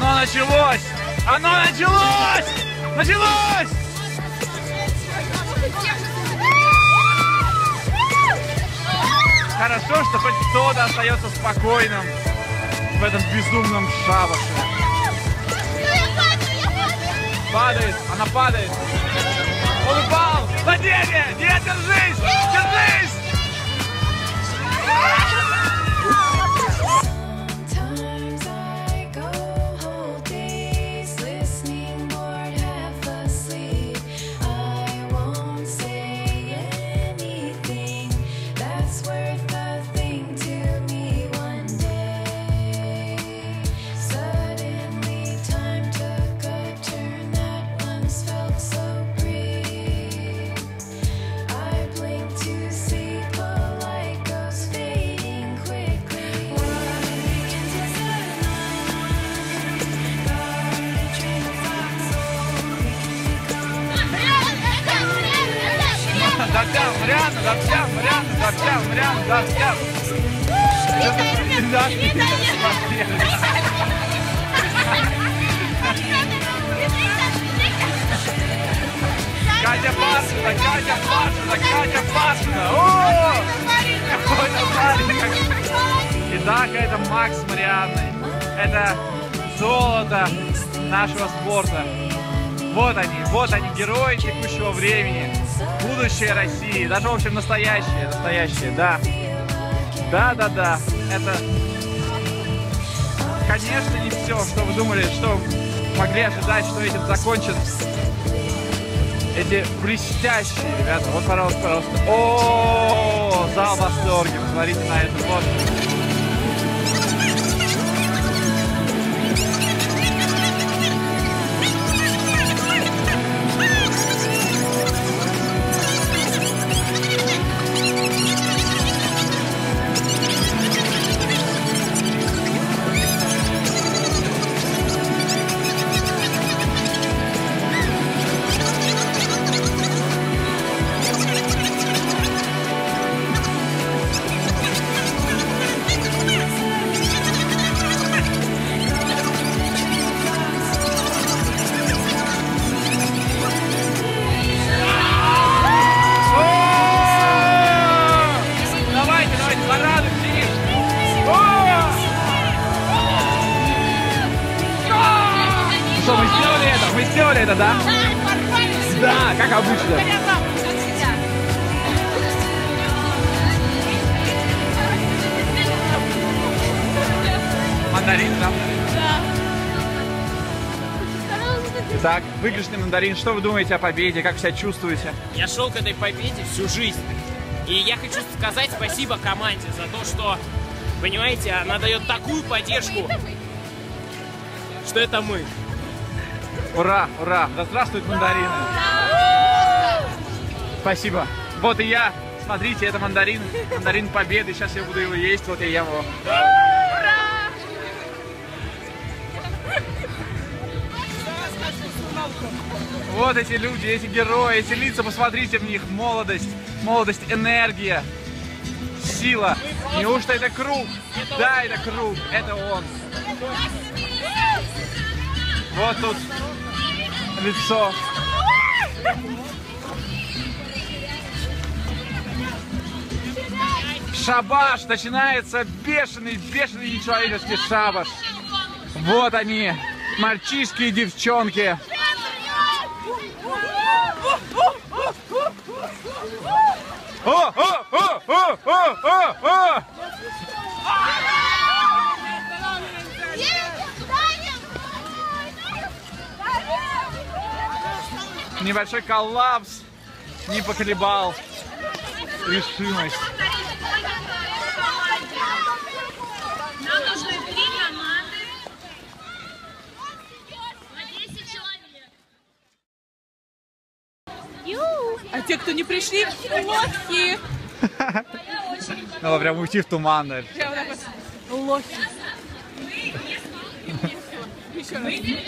Оно началось! Оно началось! Началось! Хорошо, что хоть кто-то остается спокойным в этом безумном шабаше. Падает, она падает. Он упал! Падение! Нет, держись! Дартян, Марианна, Дартян, Марианна, Дартян, Марианна, Дартян. Да, Катя Пашина, Катя Пашина, Катя Пашина. О! Какой Наталья! Итак, это Макс с Марианной. Это золото нашего спорта. Вот они, вот они, герои текущего времени. Будущее России. Даже, в общем, настоящее, настоящее, да. Да, да, да. Это, конечно, не все, что вы думали, что могли ожидать, что этим закончат эти блестящие ребята. Вот, пожалуйста, пожалуйста. О, зал восторге. Посмотрите на это. Вот. Что, мы сделали это? Мы сделали это, да? Да, как обычно. Мандарин, да? Итак, выигрышный мандарин. Что вы думаете о победе? Как себя чувствуете? Я шел к этой победе всю жизнь. И я хочу сказать спасибо команде за то, что, понимаете, она дает такую поддержку, что это мы. Ура, ура! Да здравствуют мандарины! Спасибо. Вот и я. Смотрите, это мандарин. Мандарин победы. Сейчас я буду его есть. Вот я ем его. Вот эти люди, эти герои, эти лица, посмотрите в них. Молодость, молодость, энергия, сила. Неужто это круг? Да, это круг. Это он. Вот тут лицо. Шабаш! Начинается бешеный, бешеный нечеловеческий шабаш. Вот они, мальчишки и девчонки. Небольшой коллапс не поколебал решимость. А те, кто не пришли, лохи. Надо прям уйти в туман. наверное. Прям так вот. Лохи. Еще раз. Лохи.